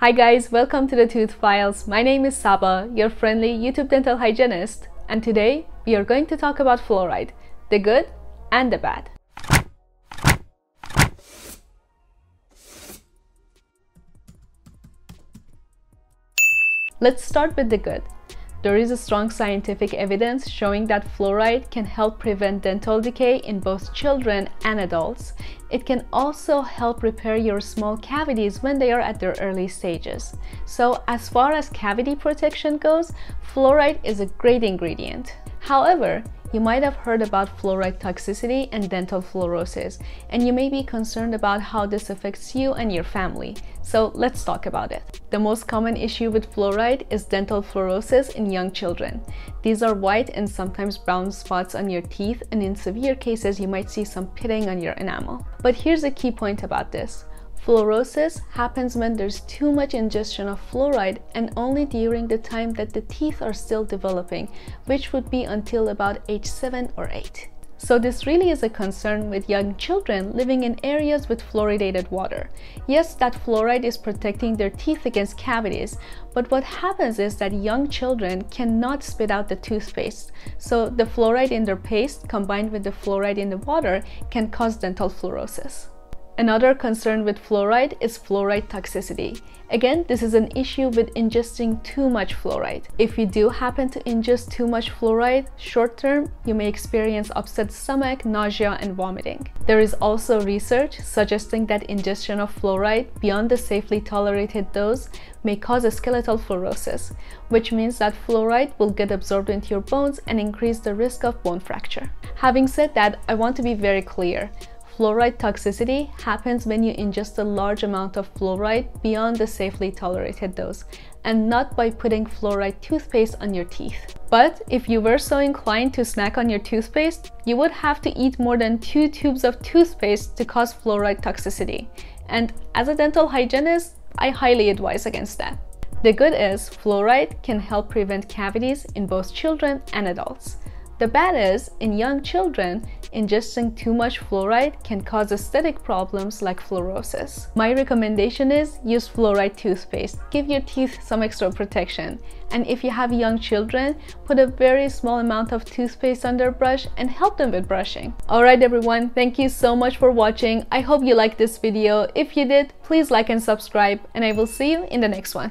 Hi guys, welcome to the Tooth Files. My name is Saba, your friendly YouTube dental hygienist, and today we are going to talk about fluoride, the good and the bad. Let's start with the good. There is a strong scientific evidence showing that fluoride can help prevent dental decay in both children and adults. It can also help repair your small cavities when they are at their early stages. So as far as cavity protection goes, fluoride is a great ingredient. However, you might have heard about fluoride toxicity and dental fluorosis, and you may be concerned about how this affects you and your family. So let's talk about it. The most common issue with fluoride is dental fluorosis in young children. These are white and sometimes brown spots on your teeth, and in severe cases, you might see some pitting on your enamel. But here's a key point about this. Fluorosis happens when there's too much ingestion of fluoride and only during the time that the teeth are still developing, which would be until about age 7 or 8. So this really is a concern with young children living in areas with fluoridated water. Yes, that fluoride is protecting their teeth against cavities, but what happens is that young children cannot spit out the toothpaste. So the fluoride in their paste combined with the fluoride in the water can cause dental fluorosis. Another concern with fluoride is fluoride toxicity. Again, this is an issue with ingesting too much fluoride. If you do happen to ingest too much fluoride, short term, you may experience upset stomach, nausea, and vomiting. There is also research suggesting that ingestion of fluoride beyond the safely tolerated dose may cause a skeletal fluorosis, which means that fluoride will get absorbed into your bones and increase the risk of bone fracture. Having said that, I want to be very clear. Fluoride toxicity happens when you ingest a large amount of fluoride beyond the safely tolerated dose and not by putting fluoride toothpaste on your teeth. But if you were so inclined to snack on your toothpaste, you would have to eat more than two tubes of toothpaste to cause fluoride toxicity. And as a dental hygienist, I highly advise against that. The good is fluoride can help prevent cavities in both children and adults. The bad is, in young children, ingesting too much fluoride can cause aesthetic problems like fluorosis. My recommendation is use fluoride toothpaste. Give your teeth some extra protection. And if you have young children, put a very small amount of toothpaste on their brush and help them with brushing. Alright everyone, thank you so much for watching. I hope you liked this video. If you did, please like and subscribe and I will see you in the next one.